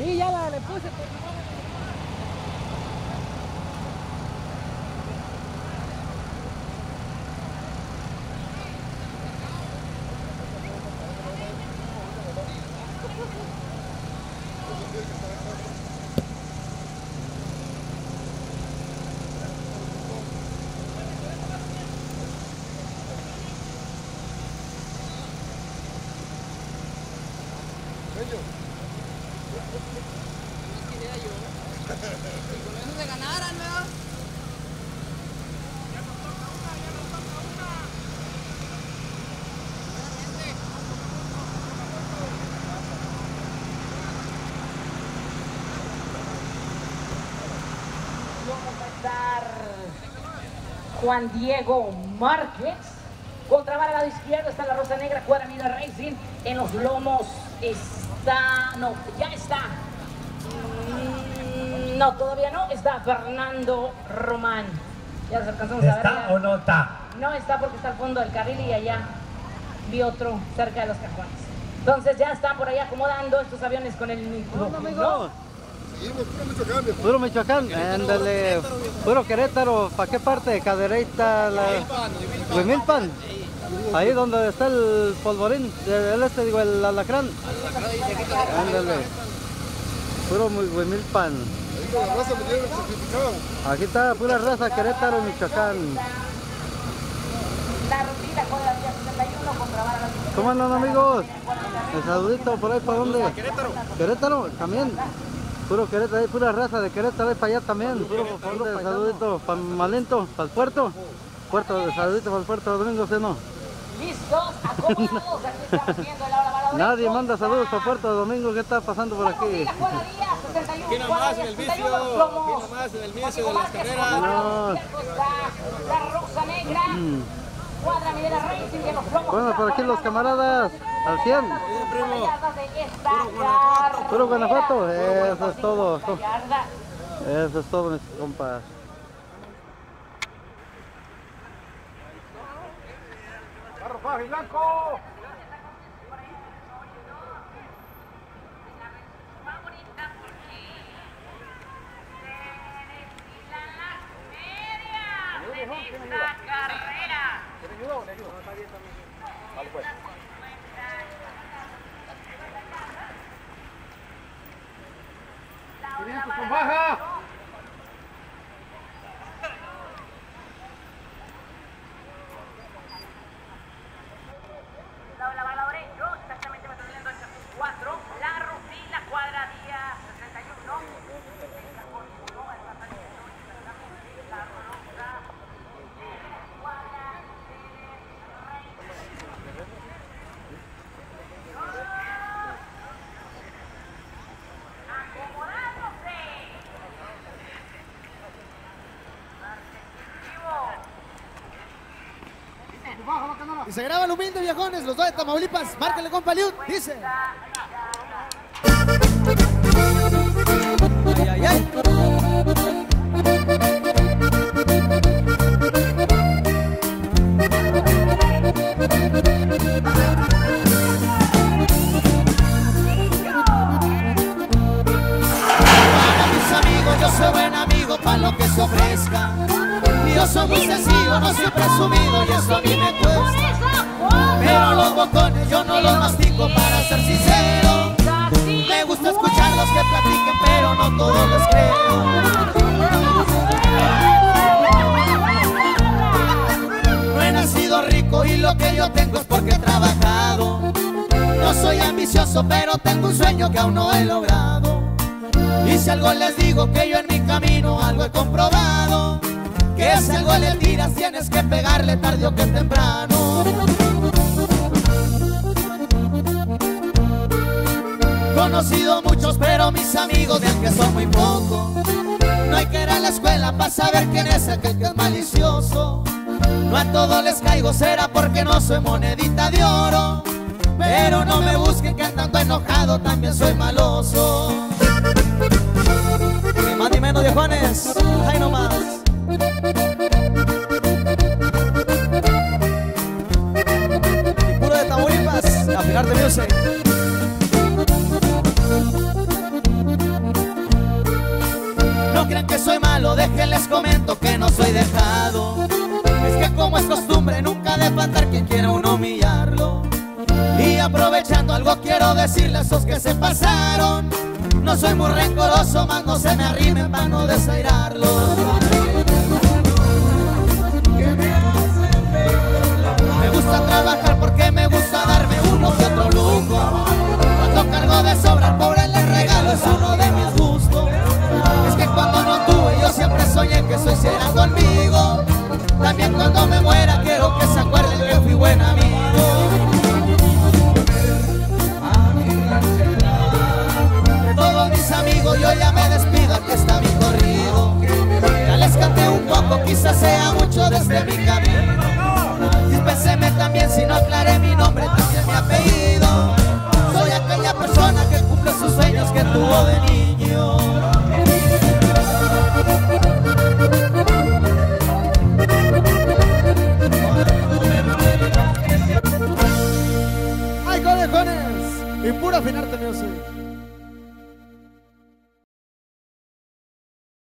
Sí, ya la le puse. pues. Vamos a estar Juan Diego Márquez. Contra el lado izquierdo está la Rosa Negra, Cuadra Vida Racing. En los lomos está, no, ya está. Mm, No, todavía no, está Fernando Román. Ya los alcanzamos a ver. ¿Está ya. o no está? No está porque está al fondo del carril y allá vi otro cerca de los cajones. Entonces ya están por ahí acomodando estos aviones con el micrófono. Puro Michoacán, ándale, puro Querétaro, ¿para qué parte? Cadereyta, la... Huimilpan, ahí donde está el polvorín, el este digo, el alacrán. Ándale, puro Huimilpan. Aquí está pura raza, Querétaro, Michoacán. La rutina con la vía 61 contra Vara Latina. ¿Cómo andan amigos? El saludito por ahí, ¿para dónde? Querétaro. Querétaro, también. Puro Querétaro, hay pura raza de Querétaro, hay para allá también. Puro, puro saludito, para Malento, para el puerto. Puerto, de saludito para el puerto Domingo, ¿sí no? Listos, acomodados. Aquí estamos viendo. Nadie manda saludos para Puerto Domingo, ¿qué está pasando por aquí? La cuadra Díaz, 61. Aquí nomás en el Díaz, vicio, 61, los plomos. aquí nomás en el vicio de las carreras. La Rosa Negra. Bueno, por aquí los camaradas, al 100. primo. Yardas de esta yarda. Puro Guanajuato, eso es todo. Eso es todo, mis compas. Vamos ayudo. Vale, pues. ¡Baja! Y se graba el humilde viejones, los dos de Tamaulipas. Márcale compa Liut, dice. Ay, ay, ay. Para mis amigos, yo soy buen amigo para lo que se ofrezca. Yo soy muy sencillo, no soy presumido y eso a mí me cuesta. Pero los botones yo no los mastico para ser sincero. Me gusta escucharlos que platiquen, pero no todos les creo. No he nacido rico y lo que yo tengo es porque he trabajado. No soy ambicioso, pero tengo un sueño que aún no he logrado. Y si algo les digo que yo en mi camino algo he comprobado, que si algo le tiras tienes que pegarle tarde o que temprano. Conocido muchos, pero mis amigos de que son muy pocos. No hay que ir a la escuela para saber quién es aquel que es malicioso. No a todos les caigo, será porque no soy monedita de oro. Pero no me busquen que andando enojado también soy maloso. Ni más ni menos ahí creen que soy malo, déjenles comento que no soy dejado. Es que como es costumbre, nunca de faltar quien quiera uno humillarlo. Y aprovechando algo quiero decirles a esos que se pasaron. No soy muy rencoroso, más no se me arrimen para no desairarlo. Me gusta trabajar porque me gusta darme uno que otro lujo. También si no aclaré mi nombre.